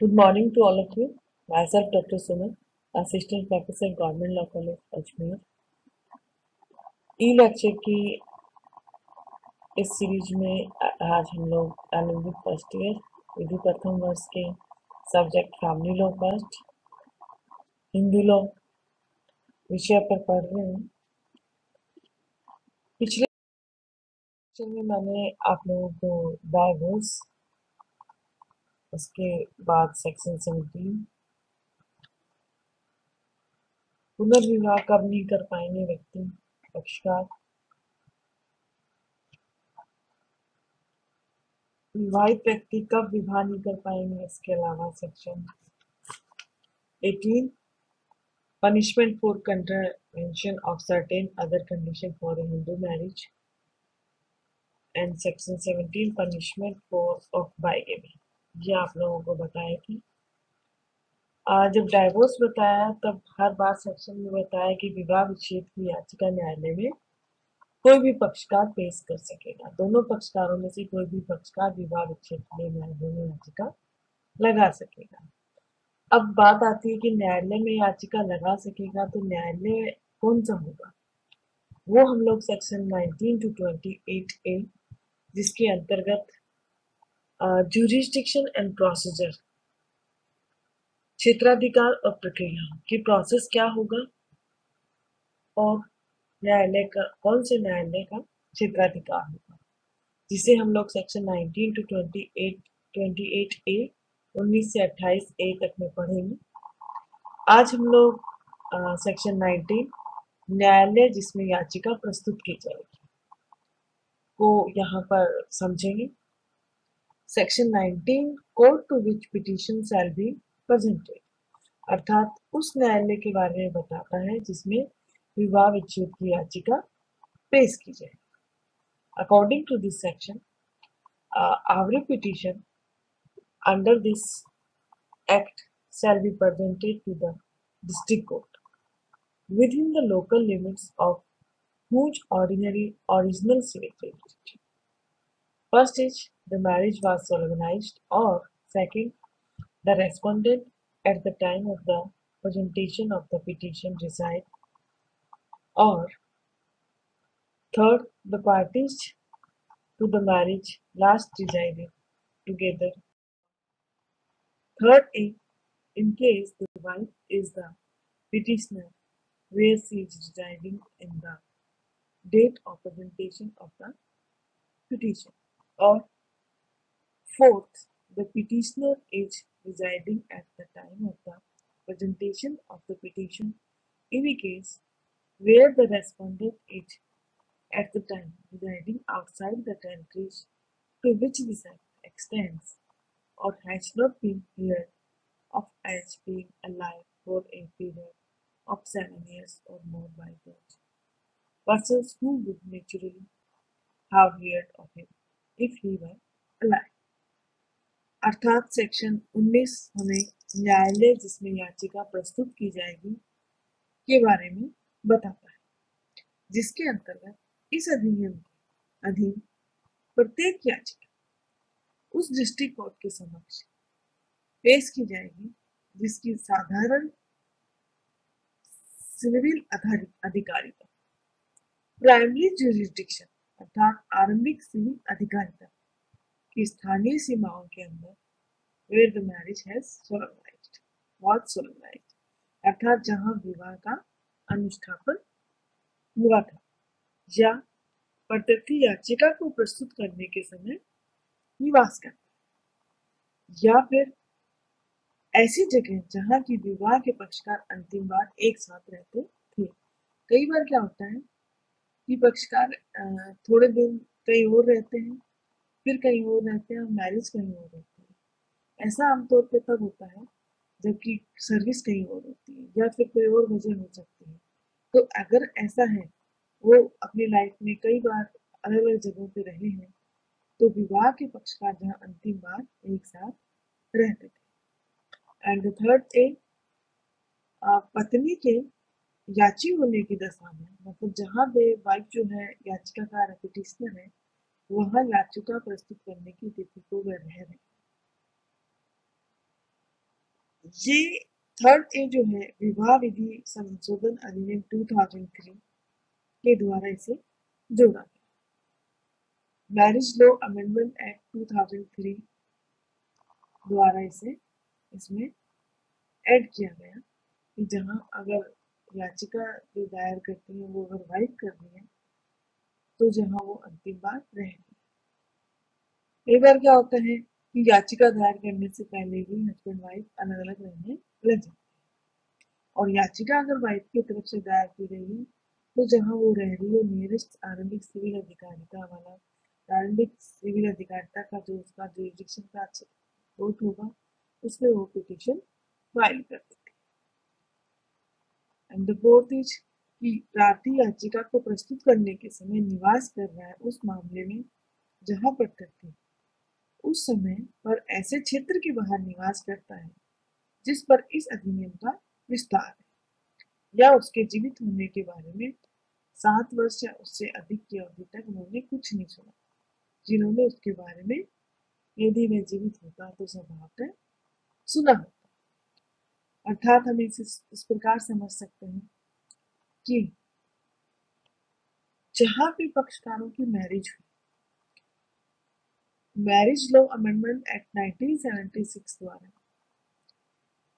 Good morning to all of you. Myself, Dr. Suman, Assistant Professor, Government Law College, Ajmer e lecture की इस series में आज हम लोग एल फ़र्स्ट ईयर विधि प्रथम वर्ष के subject family law first Hindu law विषय पर पढ़ रहे हैं पिछले में मैंने आप लोगों को डाइवोर्स उसके बाद सेक्शन सेवेंटीन पुनर्विवाह कब नहीं कर पाएँगे व्यक्ति? पक्षकार विवाहित व्यक्ति कब विवाह नहीं कर पाएँगे? इसके अलावा section eighteen punishment for contravention of certain other condition for a Hindu marriage and section seventeen punishment for of by ये आप लोगों को बताया कि जब डाइवोर्स बताया, तब हर बार सेक्शन में बताया कि विवाह विच्छेद की याचिका न्यायालय में कोई भी पक्षकार पेश कर सकेगा। दोनों पक्षकारों में से कोई भी पक्षकार विवाह विच्छेद के लिए न्यायालय में याचिका लगा सकेगा। अब बात आती है कि न्यायालय में याचिका लगा सकेगा तो न्यायालय कौन सा होगा? वो हम लोग सेक्शन 19 टू 28 ए जिसके अंतर्गत जुरिस्डिक्शन एंड प्रोसीजर क्षेत्राधिकार और प्रक्रिया, की प्रोसेस क्या होगा? और न्यायालय का, कौन से न्यायालय का क्षेत्राधिकार होगा? जिसे हम लोग सेक्शन 19 टू 28 28 ए 19 से 28 ए तक में पढ़ेंगे। आज हम लोग सेक्शन 19 न्यायालय जिसमें याचिका प्रस्तुत की जाएगी, को यहाँ पर समझेंगे। Section 19 court to which petition shall be presented अर्थात उस न्यायालय के बारे में बताता है जिसमें विवाह विच्छेद की याचिका पेश की जाए according to this section every petition under this act shall be presented to the district court within the local limits of whose ordinary original civil jurisdiction. First is the marriage was solemnized, or second, the respondent at the time of the presentation of the petition reside, or third, the parties to the marriage last resided together. Third, in, in case the wife is the petitioner where she is residing in the date of presentation of the petition. Or fourth, the petitioner is residing at the time of the presentation of the petition. In a case where the respondent is at the time residing outside the territories to which this act extends or has not been heard of as being alive for a period of seven years or more by those persons who would naturally have heard of him if he were alive. अर्थात section 19 हमें न्यायालय जिसमें याचिका प्रस्तुत की जाएगी के बारे में बताता है, जिसके अंतर्गत इस अधिनियम के अधीन प्रत्येक याचिका उस डिस्ट्रिक्ट कोर्ट के समक्ष पेश की जाएगी, जिसकी साधारण सिविल अधिकारिता प्राइमरी जुरिस्डिक्शन अर्थात आरंभिक सिविल अधिकारिता की स्थानीय सीमाओं के अंदर where the marriage was solemnised अर्थात जहाँ विवाह का अनुष्ठापन हुआ था, या प्रत्यर्थी याचिका को प्रस्तुत करने के समय निवास करता या फिर ऐसी जगह जहाँ की विवाह के पक्षकार अंतिम बार एक साथ रहते थे। कई बार क्या होता है कि पक्षकार थोड़े दिन कहीं और रहते हैं, फिर कहीं और रहते हैं और मैरिज कहीं और रहती है। ऐसा आमतौर पे तब होता है, जबकि सर्विस कहीं और होती है या फिर कोई और वजह हो सकती है। तो अगर ऐसा है, वो अपनी लाइफ में कई बार अलग अलग जगहों पे रहे हैं तो विवाह के पक्षकार जहाँ अंतिम बार एक साथ रहते थे। एंड थर्ड ए पत्नी के याची होने की दशा में मतलब जहाँ पे वाइफ जो है, याचिकाकार पिटिशनर है, वह याचिका प्रस्तुत करने की तिथि को वह रह रहे ये थर्ड ए जो है, विवाह विधि संशोधन अधिनियम 2003 के द्वारा इसे जोड़ा गया। मैरिज लॉ अमेंडमेंट एक्ट 2003 द्वारा इसे, इसमें ऐड किया गया कि जहाँ अगर याचिका जो दायर करती है, वो अगर वाइफ कर रही है तो जहाँ वो अंतिम बार रहेगी कई बार क्या होता है कि याचिका दायर करने से पहले ही हस्बैंड वाइफ अलग अलग रहने लग जाते हैं। और याचिका अगर वाइफ की तरफ़ से दायर की गई है तो जहाँ वो रह रही है नियरेस्ट आरंभिक सिविल अधिकारिता वाला प्रारंभिक सिविल अधिकारिता का जो उसका जुरिडिक्शन का कोर्ट होगा, उसमें वो पिटिशन फ़ाइल कर एंड द फोर्थ इज़ कि प्रार्थी याचिका को प्रस्तुत करने के समय निवास कर रहा है उस मामले में जहाँ पर तथ्य उस समय पर ऐसे क्षेत्र के बाहर निवास करता है, जिस पर इस अधिनियम का विस्तार है, या उसके जीवित होने के बारे में सात वर्ष या उससे अधिक की अवधि तक उन्होंने कुछ नहीं सुना, जिन्होंने उसके बारे में, यदि वह जीवित होता तो स्वभावतः सुना होता। अर्थात हम इसे, इस प्रकार समझ सकते हैं कि जहाँ भी पक्षकारों की मैरिज हुई मैरिज लॉ अमेंडमेंट एक्ट 1976 द्वारा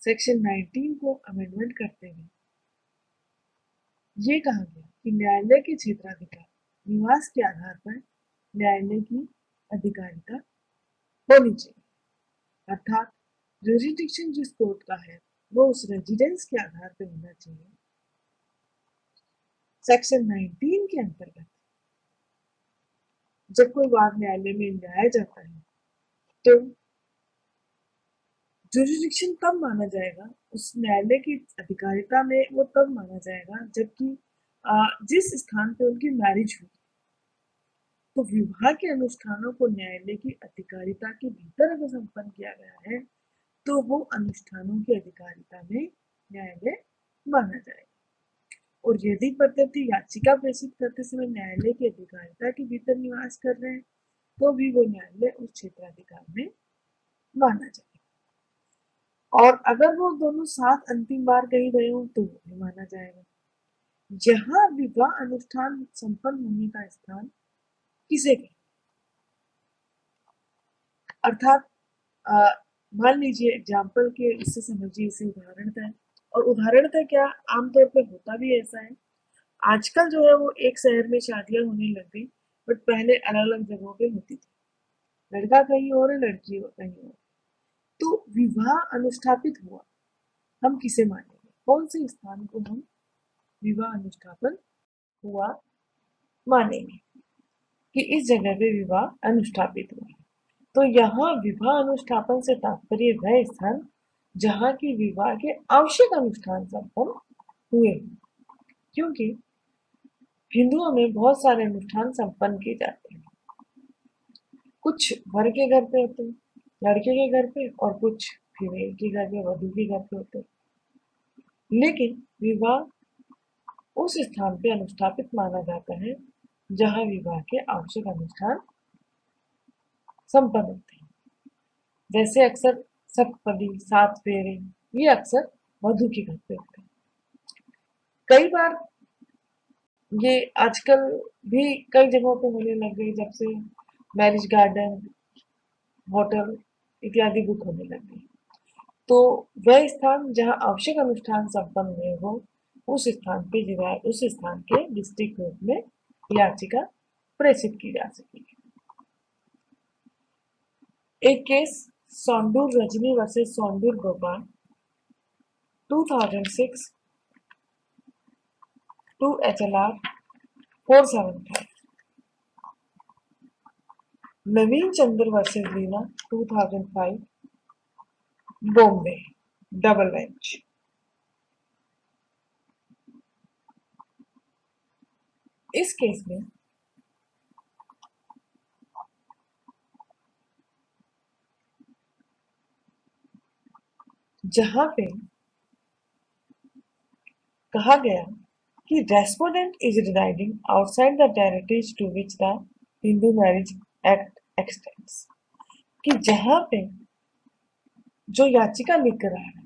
सेक्शन 19 को अमेंडमेंट करते हुए ये कहा गया कि न्यायालय के क्षेत्राधिकार, निवास के आधार पर न्यायालय की अधिकारिता होनी चाहिए। अर्थात जुरिडिक्शन जिस कोर्ट का है वो उस रेजिडेंस के आधार पर होना चाहिए। सेक्शन 19 के अंतर्गत। जब कोई वाद न्यायालय में लाया जाता है तो जुरिडिक्शन तब माना जाएगा, उस न्यायालय की अधिकारिता में वो तब माना जाएगा, जबकि जिस स्थान पे उनकी मैरिज हुई तो विवाह के अनुष्ठानों को न्यायालय की अधिकारिता के भीतर अगर संपन्न किया गया है तो वो अनुष्ठानों की अधिकारिता में न्यायालय माना जाएगा। और यदि प्रत्यर्थी याचिका प्रेषित करते समय न्यायालय की अधिकारिता के भीतर निवास कर रहे हैं तो भी वो न्यायालय उस क्षेत्राधिकार में माना जाएगा। और अगर वो दोनों साथ अंतिम बार कहीं रहे हो तो वो भी माना जाएगा। जहाँ विवाह अनुष्ठान संपन्न होने का स्थान किसे कहते अर्थात मान लीजिए एग्ज़ाम्पल के इससे समझिए, इसे उदाहरण है। और उदाहरणतः क्या? आमतौर पर होता भी ऐसा है। आजकल जो है वो एक शहर में शादियाँ होने लग गई बट पहले अलग अलग जगहों पे होती थी। लड़का कहीं और है, लड़की कहीं और। तो विवाह अनुष्ठापित हुआ। हम किसे मानेंगे? कौन से स्थान को हम विवाह अनुष्ठापन हुआ मानेंगे? कि इस जगह पे विवाह अनुष्ठापित हुआ। तो यहाँ विवाह अनुष्ठापन से तात्पर्य वह स्थान जहाँ की विवाह के आवश्यक अनुष्ठान संपन्न हुए क्योंकि हिंदुओं में बहुत सारे अनुष्ठान संपन्न किए जाते हैं। कुछ वर के घर पे होते लड़के के घर पे और कुछ फीमेल के घर पे, वधु के घर पे होते लेकिन विवाह उस स्थान पे अनुष्ठापित माना जाता है जहाँ विवाह के आवश्यक अनुष्ठान संपन्न होते हैं। जैसे अक्सर सप्तपदी सात फेरे, ये अक्सर मधु के घर पे होते हैं। कई बार ये आजकल भी कई जगहों पे होने लग गए जब से मैरिज गार्डन, होटल इत्यादि बुक होने लग गए तो वह स्थान जहाँ आवश्यक अनुष्ठान संपन्न हुए हो, उस स्थान पे उस स्थान के डिस्ट्रिक्ट कोर्ट में याचिका प्रेषित की जा सकेगी। एक case Sondur Rajni vs Sondur Gopal 2006 2 HLR 475 Naveen Chandra versus Leena 2005 Bombay double bench इस केस में जहाँ पे कहा गया कि respondent is residing outside the territories to which the Hindu marriage act extends कि जहाँ पे जो याचिका लेकर आया है,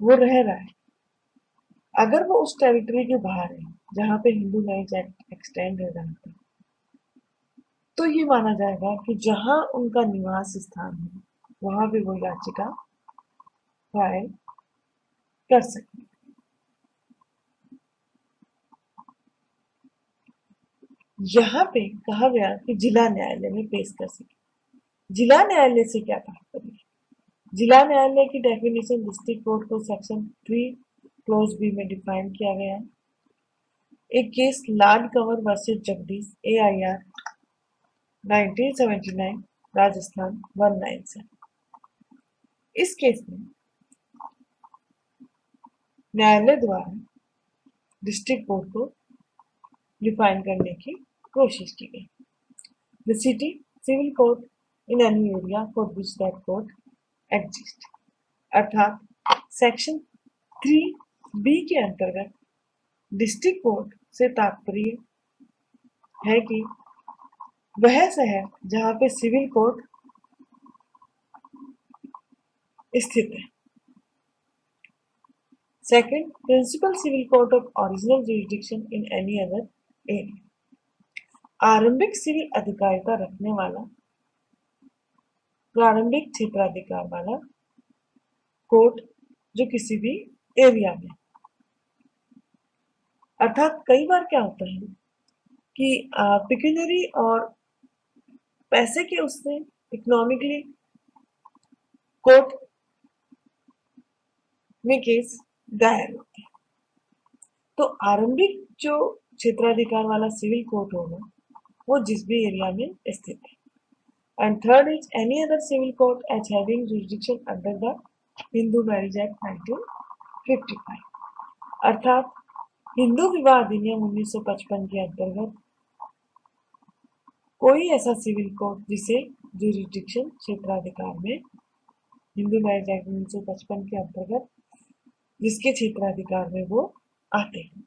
वो रह रहा है। अगर वो उस टेरिटरी के बाहर है, जहाँ पे हिंदू मैरिज एक्ट एक्सटेंड हो रहा था तो ये माना जाएगा कि जहाँ उनका निवास स्थान है, वहाँ भी वो याचिका फ़ाइल कर सकते यहाँ पे कहा गया कि जिला न्यायालय में पेश कर सके। जिला न्यायालय से क्या तात्पर्य जिला न्यायालय की डेफिनेशन डिस्ट्रिक्ट कोर्ट को सेक्शन थ्री क्लोज बी में डिफाइन किया गया है। एक case Lad Kanwar versus Jagdish A I R 1979 Rajasthan one nine इस केस में न्यायालय द्वारा डिस्ट्रिक्ट कोर्ट को डिफाइन करने की कोशिश की गई। The city civil court in any area for which that court exist अर्थात सेक्शन थ्री बी के अंतर्गत डिस्ट्रिक्ट कोर्ट से तात्पर्य है कि वह शहर जहाँ पे सिविल कोर्ट स्थित है। Second principal civil court of original jurisdiction in any other area आरंभिक सिविल अधिकारिता रखने वाला प्रारंभिक क्षेत्राधिकार वाला कोर्ट जो किसी भी एरिया में अर्थात कई बार क्या होता है कि पिक्यूनरी और पैसे के उसने इकोनॉमिकली कोर्ट में केस दायर होते हैं तो आरंभिक जो क्षेत्राधिकार वाला सिविल कोर्ट होगा वो जिस भी एरिया में स्थित है। And third is any other civil court as having jurisdiction under the Hindu marriage act 1955 अर्थात हिंदू विवाह अधिनियम 1955 के अंतर्गत कोई ऐसा सिविल कोर्ट जिसे जुरिडिक्शन क्षेत्राधिकार में हिंदू मैरिज एक्ट 1955 के अंतर्गत जिसके क्षेत्राधिकार में वो आते हैं।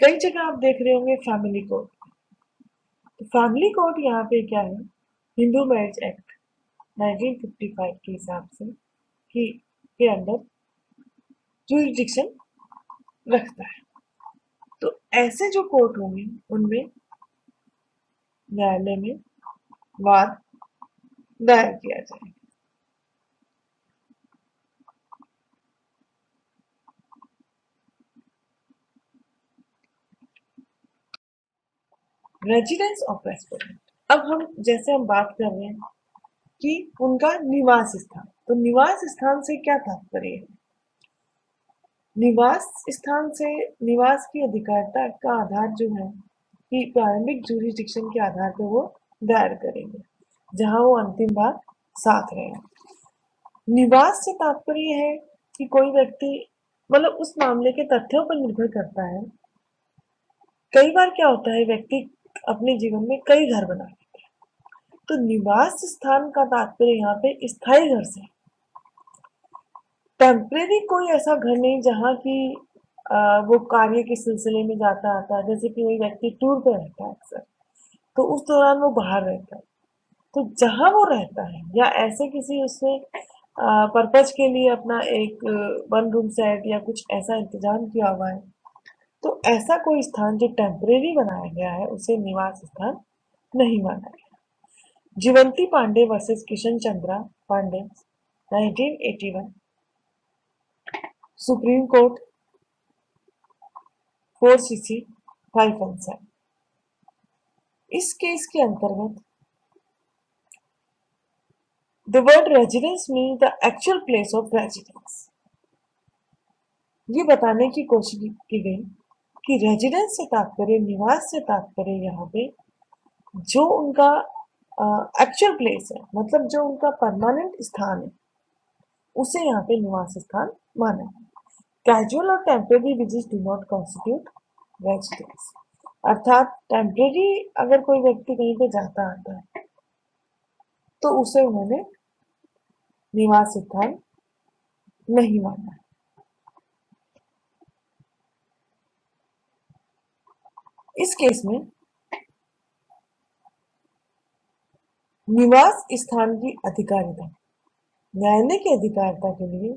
कई जगह आप देख रहे होंगे फैमिली कोर्ट तो फैमिली कोर्ट यहाँ पे क्या है? हिंदू मैरिज एक्ट 1955 के हिसाब से कि के अंदर जुरिडिक्शन रखता है। तो ऐसे जो कोर्ट होंगे, उनमें न्यायालय में वाद दायर किया जाएगा। रेजिडेंस ऑफ़ रेस्पोडेंट अब हम, जैसे हम बात कर रहे हैं कि उनका निवास स्थान तो निवास स्थान से क्या तात्पर्य है? निवास स्थान से निवास की अधिकारिता का आधार जो है कि प्रारंभिक जूरिस्डिक्शन के आधार पर वो दायर करेंगे, जहाँ वो अंतिम बार साथ रहे। निवास से तात्पर्य है कि कोई व्यक्ति मतलब उस मामले के तथ्यों पर निर्भर करता है। कई बार क्या होता है, व्यक्ति अपने जीवन में कई घर बना लेते हैं। तो निवास स्थान का तात्पर्य यहाँ पे स्थायी घर से टेम्परेरी कोई ऐसा घर नहीं जहाँ की वो कार्य के सिलसिले में जाता आता है। जैसे कि कोई व्यक्ति टूर पे रहता है अक्सर तो उस दौरान वो बाहर रहता है। तो जहाँ वो रहता है या ऐसे किसी उसने पर्पज के लिए अपना एक वन रूम सेट या कुछ ऐसा इंतज़ाम किया हुआ है तो ऐसा कोई स्थान जो टेम्परेरी बनाया गया है, उसे निवास स्थान नहीं माना गया। Jeewanti Pande versus Kishan Chandra Pande 1981 supreme court four C C five इस केस के अंतर्गत the word residence mean the actual place of residence ये बताने की कोशिश की गई कि रेजिडेंस से तात्पर्य, निवास से तात्पर्य यहाँ पे जो उनका एक्चुअल प्लेस है मतलब जो उनका परमानेंट स्थान है, उसे यहाँ पे निवास स्थान माना है कैजुअल और temporary visit do not constitute residence अर्थात टेम्परेरी अगर कोई व्यक्ति कहीं पे जाता आता है तो उसे उन्होंने निवास स्थान नहीं माना। है इस केस में निवास स्थान की अधिकारिता, न्यायालय की अधिकारिता के लिए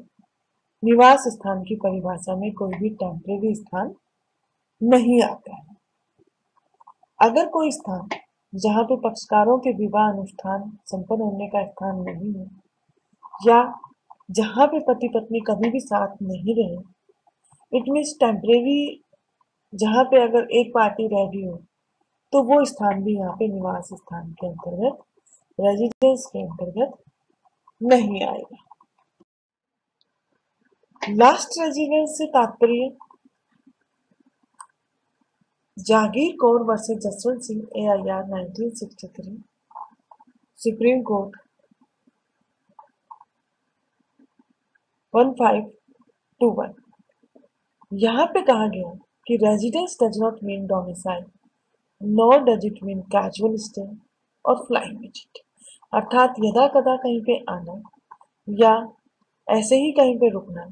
निवास स्थान की परिभाषा में कोई भी टेम्परेरी स्थान नहीं आता है। अगर कोई स्थान जहाँ पे पक्षकारों के विवाह अनुष्ठान संपन्न होने का स्थान नहीं है या जहाँ पे पति पत्नी कभी भी साथ नहीं रहे इट मीन्स टेम्परेरी जहाँ पे अगर एक पार्टी रह रही हो तो वो स्थान भी यहाँ पे निवास स्थान के अंतर्गत रेजिडेंस के अंतर्गत नहीं आएगा। लास्ट रेजिडेंस से तात्पर्य, Jagir Kaur versus Jaswant Singh A I R nineteen sixty three supreme court one five two one यहाँ पे कहा गया कि residence does not mean domicile nor does it mean casual stay और फ्लाइंग विज़िट अर्थात यदा कदा कहीं पे आना या ऐसे ही कहीं पे रुकना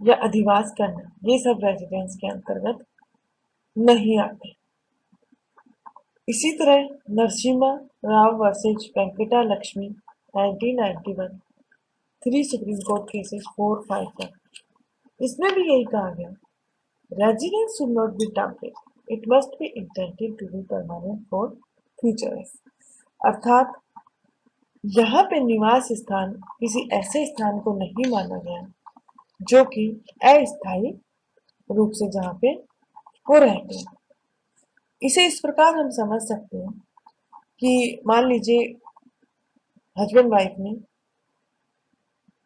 या अधिवास करना, ये सब रेजिडेंस के अंतर्गत नहीं आते। इसी तरह Narasimha Rao versus Venkata Lakshmi 1991 three supreme court cases four five one इसमें भी यही कहा गया residence should not be temporary it must be intended to be permanent for future अर्थात, यहाँ पे निवास स्थान किसी ऐसे स्थान को नहीं माना गया, जो कि अस्थायी रूप से जहाँ पे वो रहते हैं। इसे इस प्रकार हम समझ सकते हैं कि मान लीजिए हस्बैंड वाइफ ने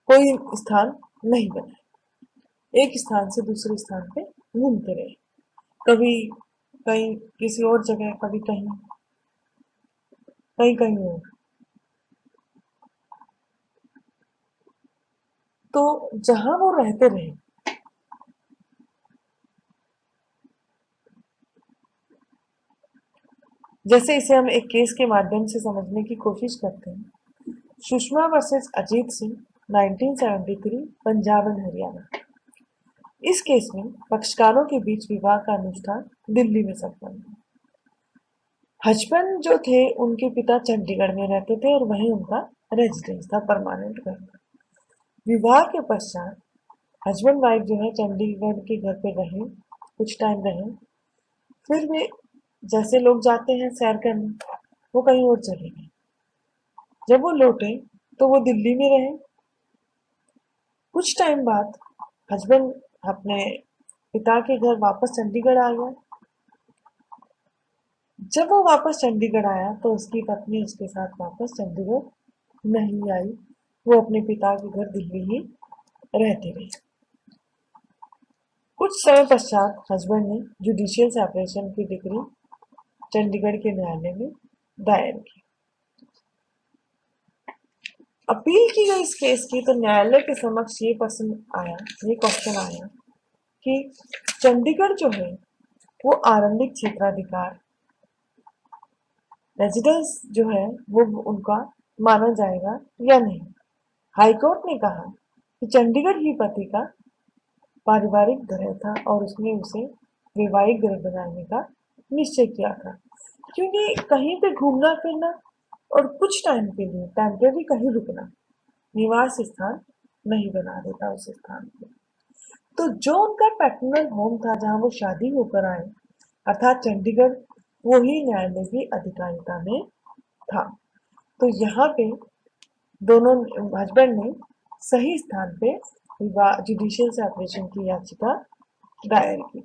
कोई स्थान नहीं बनाया। एक स्थान से दूसरे स्थान पे घूमते रहे कभी कहीं किसी और जगह, कभी कहीं। कहीं कहीं और। तो जहाँ वो रहते रहे, जैसे इसे हम एक केस के माध्यम से समझने की कोशिश करते हैं, सुषमा वर्सेस अजीत सिंह 1973 पंजाब एंड हरियाणा। इस केस में पक्षकारों के बीच विवाह का अनुष्ठान दिल्ली में संपन्न हुआ हजबैंड जो थे, उनके पिता चंडीगढ़ में रहते थे और वहीं उनका रेजिडेंस था परमानेंट घर विवाह के पश्चात हस्बैंड वाइफ जो है चंडीगढ़ के घर पे रहे, कुछ टाइम रहे। फिर वे जैसे लोग जाते हैं सैर करने, वो कहीं और चले गए। जब वो लौटे तो वो दिल्ली में रहे। कुछ टाइम बाद हस्बैंड अपने पिता के घर वापस चंडीगढ़ आ गया। जब वो वापस चंडीगढ़ आया तो उसकी पत्नी उसके साथ वापस चंडीगढ़ नहीं आई। वो अपने पिता के घर दिल्ली ही रहती रही। कुछ समय पश्चात हस्बैंड ने जुडिशियल सेपरेशन की डिग्री चंडीगढ़ के न्यायालय में दायर की। अपील की गई इस केस की तो न्यायालय के समक्ष ये प्रश्न आया, ये क्वेश्चन आया कि चंडीगढ़ जो है, वो आरंभिक क्षेत्राधिकार रेजिडेंस जो है, वो उनका माना जाएगा या नहीं? हाईकोर्ट ने कहा कि चंडीगढ़ ही पति का पारिवारिक ग्रह था और उसने उसे वैवाहिक ग्रह बनाने का निश्चय किया था। क्योंकि कहीं पे घूमना फिरना और कुछ टाइम के लिए टेम्परेरी कहीं रुकना। निवास स्थान नहीं बना देता उस स्थान को। तो जो उनका पैटर्नल होम था जहाँ वो शादी होकर आए, अर्थात चंडीगढ़ वो ही न्यायालय की अधिकारिता में था। तो यहाँ पे दोनों हस्बैंड ने सही स्थान पे जुडिशियल सेपरेशन की याचिका दायर की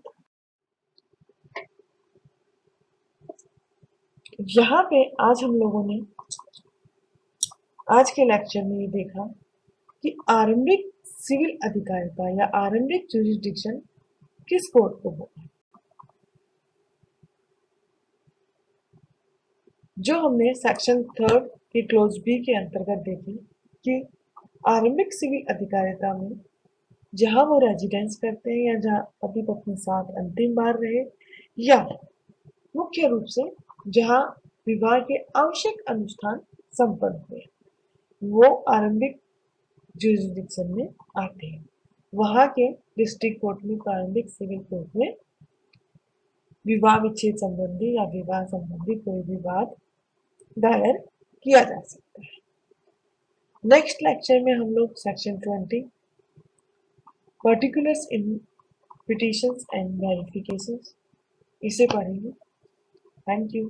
यहाँ पे आज हम लोगों ने आज के लेक्चर में ये देखा कि आरंभिक सिविल अधिकारिता या आरंभिक जुरिस्डिक्शन किस कोर्ट को होगा जो हमने सेक्शन थर्ड की क्लोज बी के अंतर्गत देखी कि आरंभिक सिविल अधिकारिता में जहाँ वो रेजिडेंस करते हैं या जहाँ पति पत्नी साथ अंतिम बार रहे या मुख्य रूप से जहाँ विवाह के आवश्यक अनुष्ठान संपन्न हुए। वो आरंभिक जुरिस्डिक्शन में आते हैं। वहाँ के डिस्ट्रिक्ट कोर्ट में प्रारंभिक सिविल कोर्ट में विवाह विच्छेद संबंधी या विवाह संबंधी कोई विवाद दायर किया जा सकता है। नेक्स्ट लेक्चर में हम लोग section twenty particulars in petitions and verifications इसे पढ़ेंगे। Thank you